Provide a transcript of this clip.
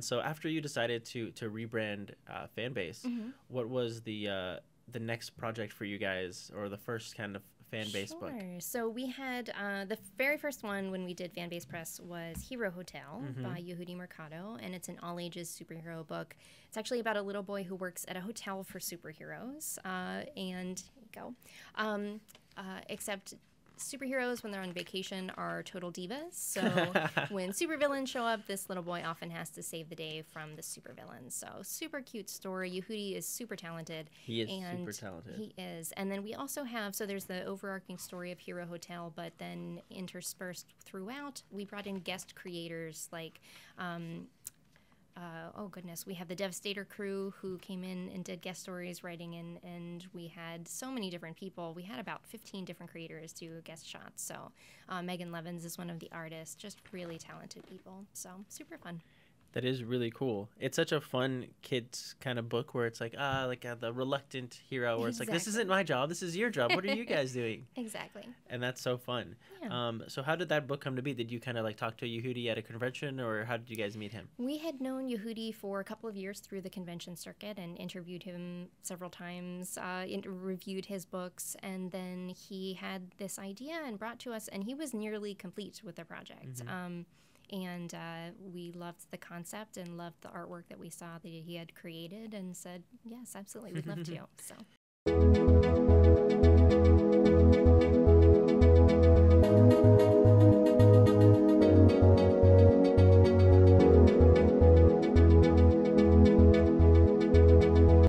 And so after you decided to to rebrand uh, Fanbase, Mhm. what was the uh, the next project for you guys, or the first kind of fan base book? Sure. So we had uh, the very first one when we did Fan Base Press was Hero Hotel Mhm. by Yehudi Mercado, and it's an all ages superhero book. It's actually about a little boy who works at a hotel for superheroes, uh, and go. Um, uh, except superheroes when they're on vacation are total divas. So when supervillains show up, this little boy often has to save the day from the supervillains. So super cute story. Yehudi is super talented. He is and super talented. He is. And then we also have so there's the overarching story of Hero Hotel, but then interspersed throughout, we brought in guest creators like um, oh goodness, we have the Devastator crew who came in and did guest stories writing in, and we had so many different people. We had about 15 different creators do guest shots. So uh, Megan Levens is one of the artists, just really talented people. So super fun. That is really cool. It's such a fun kids kind of book where it's like ah, like uh, the reluctant hero, where it's like this isn't my job, this is your job. What are you guys doing? Exactly. And that's so fun. Yeah. Um, so how did that book come to be? Did you kind of like talk to Yehudi at a convention, or how did you guys meet him? We had known Yehudi for a couple of years through the convention circuit and interviewed him several times, uh, in- reviewed his books, and then he had this idea and brought to us, and he was nearly complete with the project. Um, and uh, we loved the concept and loved the artwork that we saw that he had created, and said, "Yes, absolutely, we'd love to." So.